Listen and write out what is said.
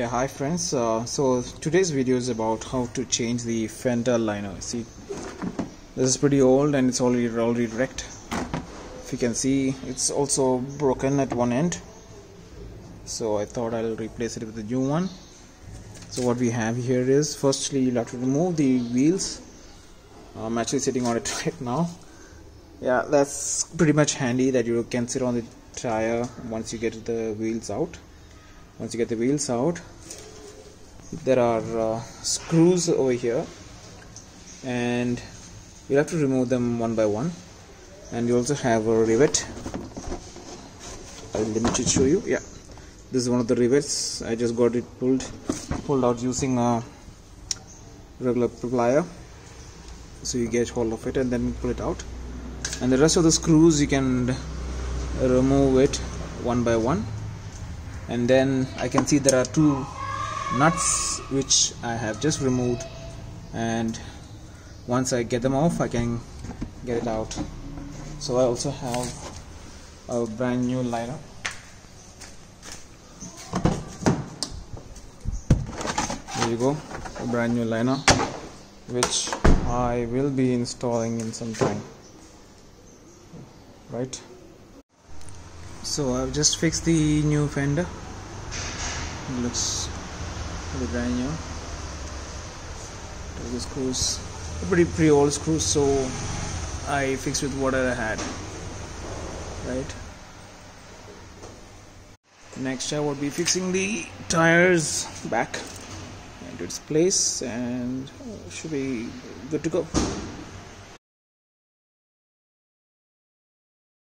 Yeah, hi friends. Uh, so today's video is about how to change the fender liner. See, this is pretty old and it's already already wrecked. If you can see, it's also broken at one end. So I thought I'll replace it with a new one. So what we have here is, firstly, you'll have to remove the wheels. I'm actually sitting on it right now. Yeah, that's pretty much handy that you can sit on the tire once you get the wheels out once you get the wheels out there are uh, screws over here. And you have to remove them one by one. And you also have a rivet. I'll let me show you. Yeah. This is one of the rivets. I just got it pulled pulled out using a regular plier. So you get hold of it and then pull it out. And the rest of the screws you can remove it one by one and then I can see there are two nuts which I have just removed. And once I get them off I can get it out. So I also have a brand new liner there you go. A brand new liner which I will be installing in some time. Right so I've just fixed the new fender. It looks pretty brand new. The screws pretty pretty old screws so I fixed with what I had right? Next I will be fixing the tires back into its place and should be good to go